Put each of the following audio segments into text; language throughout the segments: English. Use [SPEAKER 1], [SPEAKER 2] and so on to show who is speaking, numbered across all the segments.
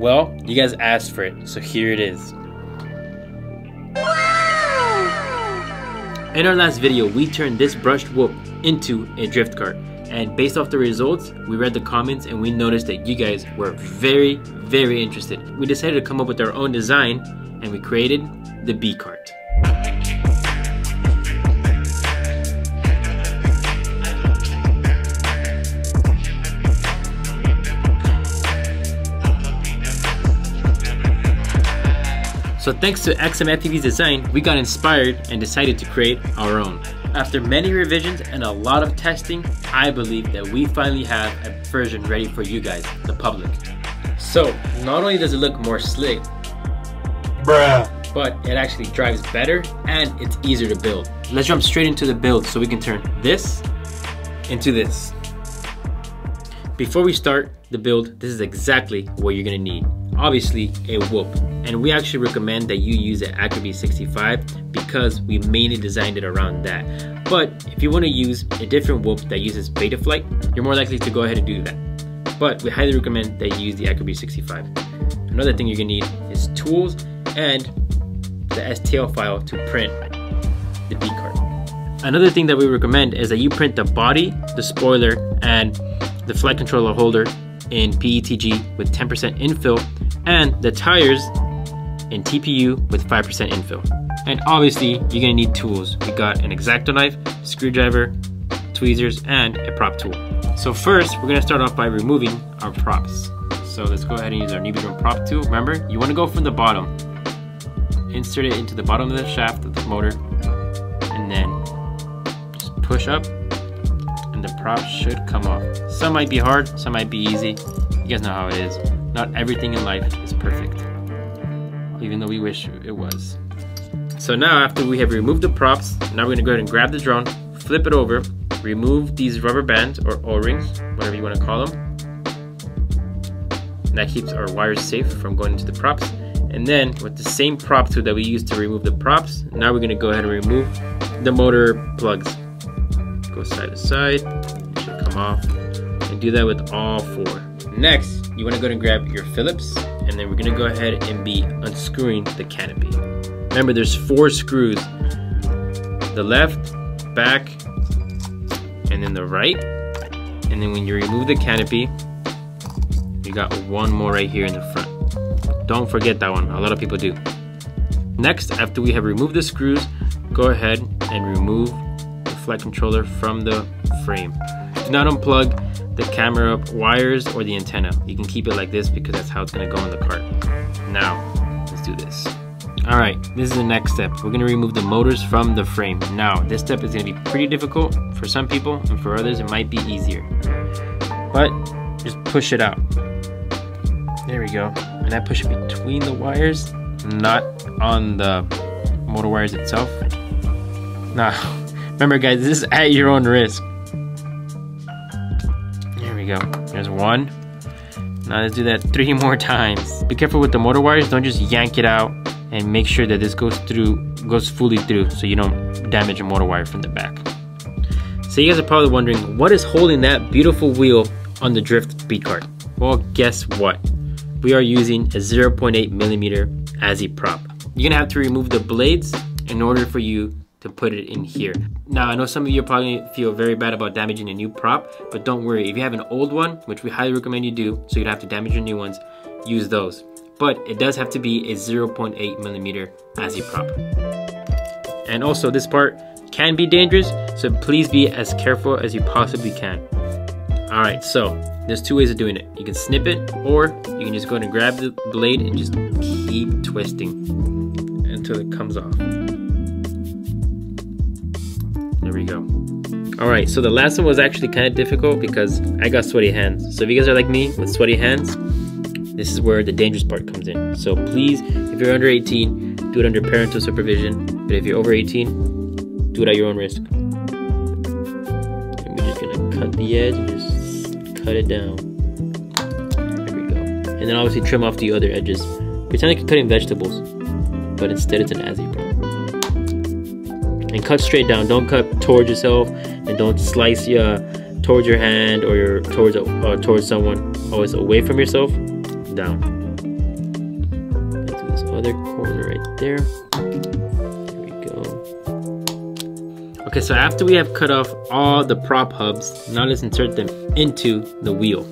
[SPEAKER 1] Well, you guys asked for it, so here it is. In our last video, we turned this brushed whoop into a drift cart. And based off the results, we read the comments and we noticed that you guys were very, very interested. We decided to come up with our own design and we created the BeeKart. So thanks to XMFPV's design, we got inspired and decided to create our own. After many revisions and a lot of testing, I believe that we finally have a version ready for you guys, the public. So, not only does it look more slick,
[SPEAKER 2] Bruh.
[SPEAKER 1] but it actually drives better and it's easier to build. Let's jump straight into the build so we can turn this into this. Before we start the build, this is exactly what you're gonna need. Obviously, a whoop. And we actually recommend that you use an AcroBee 65 because we mainly designed it around that. But if you wanna use a different whoop that uses Betaflight, you're more likely to go ahead and do that. But we highly recommend that you use the AcroBee 65. Another thing you're gonna need is tools and the STL file to print the BeeKart. Another thing that we recommend is that you print the body, the spoiler, and the flight controller holder in PETG with 10% infill, and the tires in TPU with 5% infill. And obviously, you're gonna need tools. We got an X-Acto knife, screwdriver, tweezers, and a prop tool. So first, we're gonna start off by removing our props. So let's go ahead and use our NewBeeDrone prop tool. Remember, you wanna go from the bottom. Insert it into the bottom of the shaft of the motor, and then just push up, and the prop should come off. Some might be hard, some might be easy. You guys know how it is. Not everything in life is perfect, even though we wish it was. So now after we have removed the props, now we're gonna go ahead and grab the drone, flip it over, remove these rubber bands or O-rings, whatever you wanna call them. And that keeps our wires safe from going into the props. And then with the same prop tool that we used to remove the props, now we're gonna go ahead and remove the motor plugs. Go side to side, it should come off. And do that with all four. Next, you wanna go and grab your Phillips, and then we're gonna go ahead and be unscrewing the canopy. Remember, there's four screws. The left, back, and then the right. And then when you remove the canopy, you got one more right here in the front. Don't forget that one, a lot of people do. Next, after we have removed the screws, go ahead and remove the flight controller from the frame. Do not unplug the camera wires or the antenna. You can keep it like this because that's how it's gonna go in the cart. Now, let's do this. All right, this is the next step. We're gonna remove the motors from the frame. Now, this step is gonna be pretty difficult for some people, and for others, it might be easier. But just push it out. There we go. And I push it between the wires, not on the motor wires itself. Now, remember guys, this is at your own risk. We go. There's one. Now let's do that three more times. Be careful with the motor wires. Don't just yank it out and make sure that this goes through, goes fully through so you don't damage a motor wire from the back. So you guys are probably wondering, what is holding that beautiful wheel on the Drift BeeKart? Well, guess what? We are using a 0.8 millimeter as a prop. You're gonna have to remove the blades in order for you to put it in here. Now, I know some of you probably feel very bad about damaging a new prop, but don't worry. If you have an old one, which we highly recommend you do, so you don't have to damage your new ones, use those. But it does have to be a 0.8 millimeter as a prop. And also, this part can be dangerous, so please be as careful as you possibly can. All right, so there's two ways of doing it. You can snip it, or you can just go and grab the blade and just keep twisting until it comes off. There we go. All right, so the last one was actually kind of difficult because I got sweaty hands. So if you guys are like me with sweaty hands, this is where the dangerous part comes in. So please, if you're under 18, do it under parental supervision. But if you're over 18, do it at your own risk. And we're just gonna cut the edge and just cut it down. There we go. And then obviously trim off the other edges. Pretend like you're cutting vegetables, but instead it's an bro. And cut straight down. Don't cut towards yourself, and don't slice your towards your hand or your towards uh, towards someone. Always away from yourself, down. this other corner right there. There we go. Okay, so after we have cut off all the prop hubs, now let's insert them into the wheel.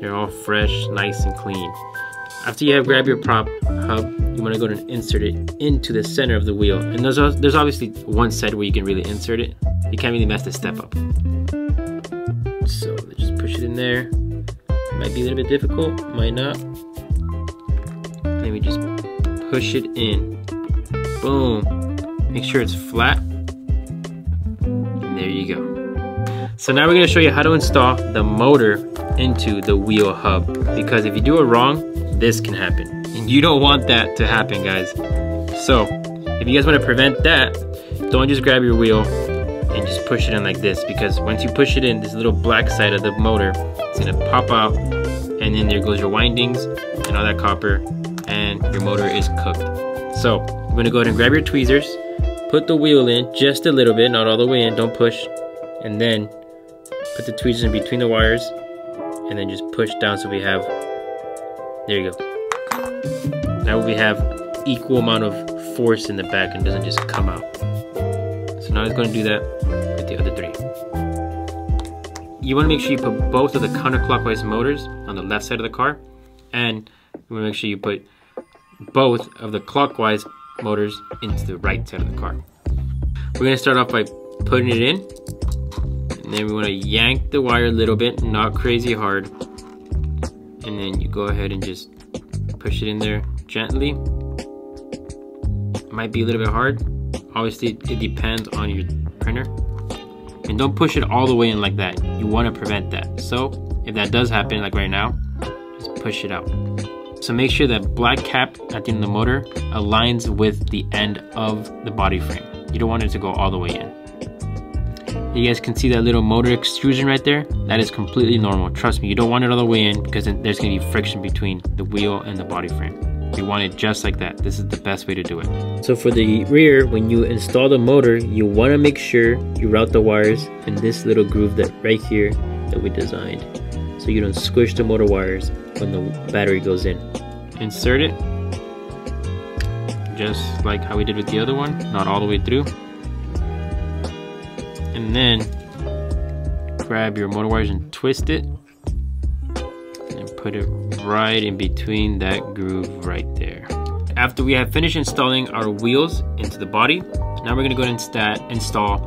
[SPEAKER 1] They're all fresh, nice and clean. After you have grabbed your prop hub, you want to go and insert it into the center of the wheel. And there's, there's obviously one side where you can really insert it. You can't really mess the step up. So just push it in there. Might be a little bit difficult, might not. Then we just push it in. Boom. Make sure it's flat. And there you go. So now we're gonna show you how to install the motor into the wheel hub. Because if you do it wrong, this can happen. And you don't want that to happen, guys. So if you guys wanna prevent that, don't just grab your wheel and just push it in like this because once you push it in, this little black side of the motor is gonna pop out and then there goes your windings and all that copper and your motor is cooked. So I'm gonna go ahead and grab your tweezers, put the wheel in just a little bit, not all the way in, don't push, and then put the tweezers in between the wires and then just push down so we have, there you go. Now we have equal amount of force in the back and doesn't just come out. So now it's going to do that with the other three. You want to make sure you put both of the counterclockwise motors on the left side of the car and you want to make sure you put both of the clockwise motors into the right side of the car. We're going to start off by putting it in and then we want to yank the wire a little bit, not crazy hard. And then you go ahead and just push it in there gently. Might be a little bit hard, Obviously, it depends on your printer. And don't push it all the way in like that. You want to prevent that. So if that does happen, like right now, just push it out. So make sure that black cap at the end of the motor aligns with the end of the body frame. You don't want it to go all the way in. You guys can see that little motor extrusion right there? That is completely normal. Trust me, you don't want it all the way in because there's going to be friction between the wheel and the body frame. You want it just like that. This is the best way to do it. So for the rear, when you install the motor, you want to make sure you route the wires in this little groove that right here that we designed. So you don't squish the motor wires when the battery goes in. Insert it. Just like how we did with the other one, not all the way through. And then grab your motor wires and twist it and put it right in between that groove right there. After we have finished installing our wheels into the body, now we're gonna go and install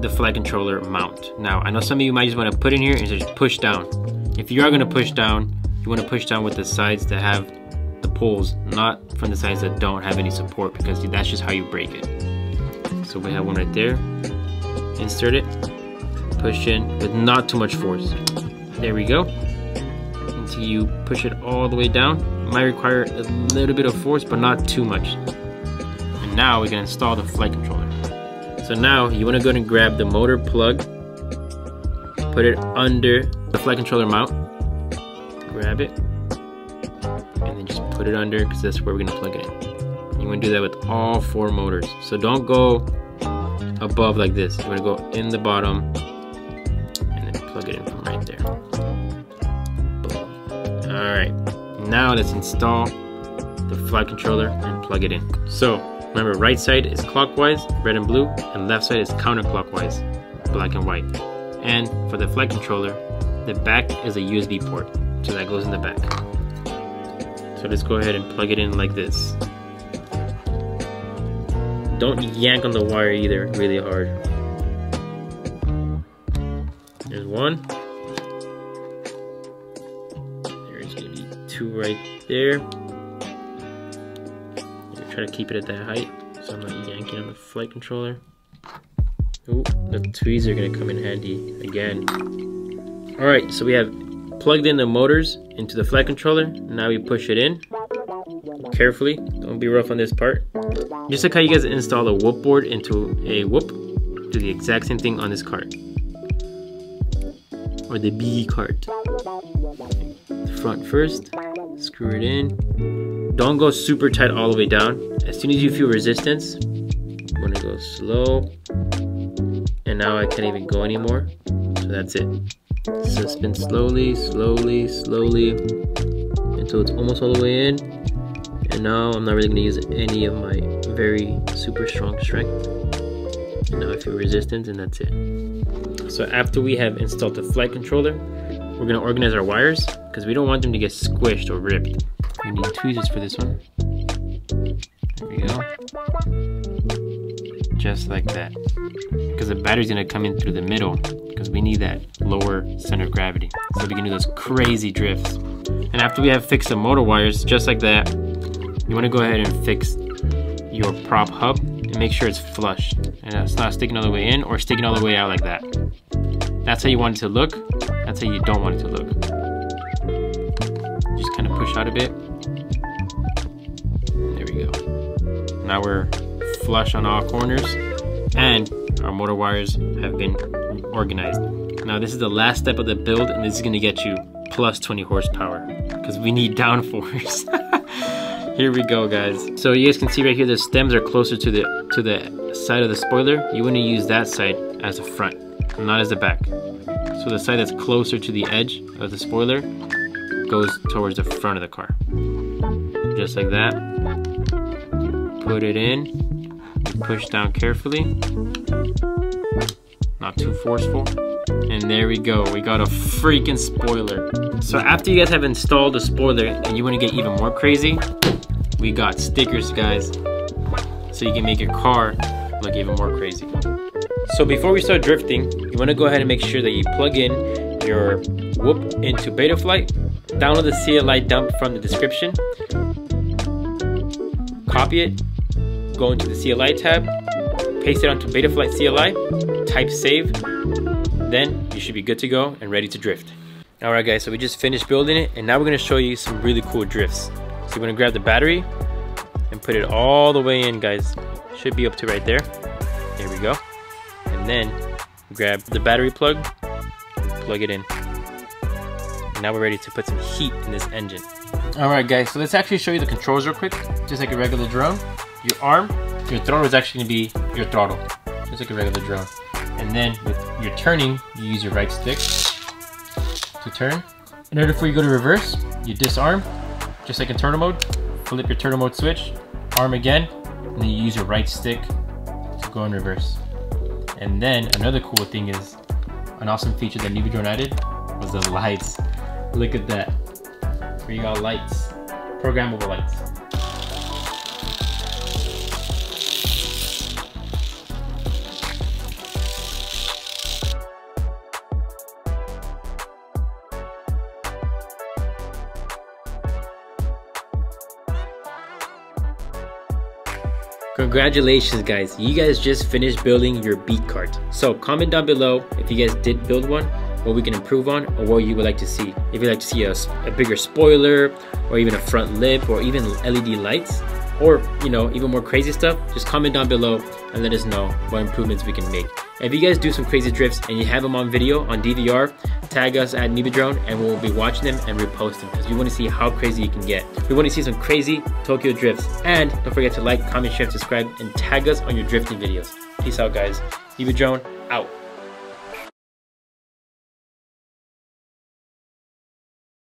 [SPEAKER 1] the flight controller mount. Now, I know some of you might just wanna put in here and just push down. If you are gonna push down, you wanna push down with the sides that have the poles, not from the sides that don't have any support because that's just how you break it. So we have one right there. Insert it, push in with not too much force. There we go until you push it all the way down. Might require a little bit of force, but not too much. And now we can install the flight controller. So now you want to go and grab the motor plug, put it under the flight controller mount, grab it, and then just put it under because that's where we're going to plug it in. You want to do that with all four motors. So don't go above like this. You want to go in the bottom and then plug it in from right there. Alright, now let's install the flight controller and plug it in. So, remember right side is clockwise, red and blue, and left side is counterclockwise, black and white. And for the flight controller, the back is a USB port, so that goes in the back. So let's go ahead and plug it in like this. Don't yank on the wire either really hard. There's one. There's gonna be two right there. try to keep it at that height so I'm not yanking on the flight controller. Oh, the tweezers are gonna come in handy again. All right, so we have plugged in the motors into the flight controller. Now we push it in carefully. Don't be rough on this part. Just like how you guys install a whoop board into a whoop, do the exact same thing on this cart. Or the BeeKart. Front first, screw it in. Don't go super tight all the way down. As soon as you feel resistance, I'm gonna go slow. And now I can't even go anymore. So that's it. So spin slowly, slowly, slowly until it's almost all the way in. And now I'm not really gonna use any of my very super strong strength. And now I feel resistance and that's it. So after we have installed the flight controller, we're gonna organize our wires because we don't want them to get squished or ripped. We need tweezers for this one. There we go. Just like that. Because the battery's gonna come in through the middle because we need that lower center of gravity. So we can do those crazy drifts. And after we have fixed the motor wires, just like that, you wanna go ahead and fix your prop hub and make sure it's flush. And uh, it's not sticking all the way in or sticking all the way out like that. That's how you want it to look. That's how you don't want it to look. Just kind of push out a bit. There we go. Now we're flush on all corners and our motor wires have been organized. Now this is the last step of the build and this is gonna get you plus 20 horsepower because we need downforce. Here we go guys. So you guys can see right here the stems are closer to the to the side of the spoiler. You wanna use that side as the front, not as the back. So the side that's closer to the edge of the spoiler goes towards the front of the car. Just like that. Put it in push down carefully. Not too forceful. And there we go, we got a freaking spoiler. So after you guys have installed the spoiler and you wanna get even more crazy, we got stickers, guys. So you can make your car look even more crazy. So before we start drifting, you wanna go ahead and make sure that you plug in your whoop into Betaflight. Download the CLI dump from the description. Copy it go into the CLI tab, paste it onto Betaflight CLI, type save, then you should be good to go and ready to drift. Alright guys, so we just finished building it and now we're going to show you some really cool drifts. You're going to grab the battery and put it all the way in guys. Should be up to right there. There we go. And then grab the battery plug and plug it in. Now we're ready to put some heat in this engine. Alright guys, so let's actually show you the controls real quick, just like a regular drone your arm, your throttle is actually gonna be your throttle, just like a regular drone. And then with your turning, you use your right stick to turn. In order for you to go to reverse, you disarm, just like in turtle mode, flip your turtle mode switch, arm again, and then you use your right stick to go in reverse. And then another cool thing is, an awesome feature that NewBeeDrone added was the lights. Look at that. We got lights, programmable lights. Congratulations guys, you guys just finished building your BeeKart. So comment down below if you guys did build one, what we can improve on, or what you would like to see. If you'd like to see a, a bigger spoiler, or even a front lip, or even LED lights, or you know even more crazy stuff just comment down below and let us know what improvements we can make if you guys do some crazy drifts and you have them on video on dvr tag us at Drone and we'll be watching them and repost them because we want to see how crazy you can get. We want to see some crazy tokyo drifts. And don't forget to like comment share subscribe and tag us on your drifting videos. Peace out guys. Drone out